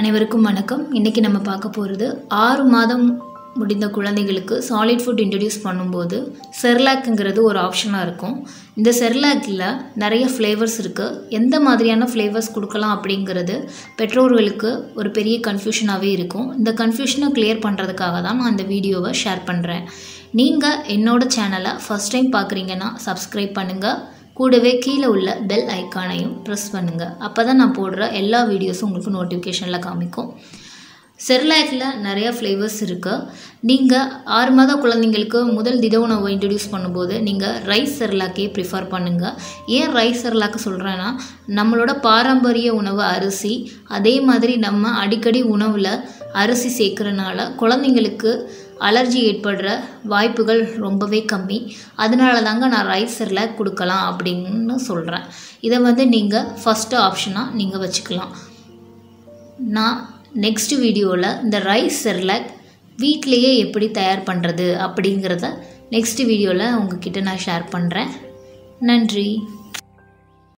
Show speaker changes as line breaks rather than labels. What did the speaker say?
அனைவருக்கும் வணக்கம். இன்றைக்கி நம்ம பார்க்க போகிறது ஆறு மாதம் முடிந்த குழந்தைகளுக்கு சாலிட் ஃபுட் இன்ட்ரடியூஸ் பண்ணும்போது செர்லாக்குங்கிறது ஒரு ஆப்ஷனாக இருக்கும். இந்த செர்லாக்கில் நிறைய ஃப்ளேவர்ஸ் இருக்குது எந்த மாதிரியான ஃப்ளேவர்ஸ் கொடுக்கலாம் அப்படிங்கிறது பெற்றோர்களுக்கு ஒரு பெரிய கன்ஃபியூஷனாகவே இருக்கும். இந்த கன்ஃபியூஷனை கிளியர் பண்ணுறதுக்காக தான் நான் இந்த வீடியோவை ஷேர் பண்ணுறேன் நீங்கள் என்னோடய சேனலை ஃபஸ்ட் டைம் பார்க்குறீங்கன்னா சப்ஸ்கிரைப் பண்ணுங்கள் கூடவே கீழே உள்ள பெல் ஐக்கானையும் ப்ரெஸ் பண்ணுங்கள் அப்போ தான் நான் போடுற எல்லா வீடியோஸும் உங்களுக்கு நோட்டிஃபிகேஷனில் காமிக்கும். செர்லாக்கில் நிறையா ஃப்ளேவர்ஸ் இருக்குது நீங்கள் ஆறு மாத குழந்தைங்களுக்கு முதல் திட உணவை இன்ட்ரடியூஸ் பண்ணும்போது நீங்கள் ரைஸ் செர்லாக்கே ப்ரிஃபர் பண்ணுங்கள் ஏன் ரைஸ் செர்லாக்கு சொல்கிறேன்னா நம்மளோட பாரம்பரிய உணவு அரிசி அதே மாதிரி நம்ம அடிக்கடி உணவில் அரிசி சேர்க்குறனால குழந்தைங்களுக்கு அலர்ஜி ஏற்படுற வாய்ப்புகள் ரொம்பவே கம்மி. அதனால தாங்க நான் ரைஸ் செர்லாக் கொடுக்கலாம் அப்படின்னு சொல்கிறேன் இதை வந்து நீங்கள் ஃபஸ்ட்டு ஆப்ஷனாக நீங்கள் வச்சுக்கலாம். நான் நெக்ஸ்ட் வீடியோவில் இந்த ரைஸ் செர்லாக் வீட்லேயே எப்படி தயார் பண்ணுறது அப்படிங்கிறத நெக்ஸ்ட் வீடியோவில் உங்ககிட்ட நான் ஷேர் பண்ணுறேன் நன்றி.